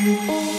Música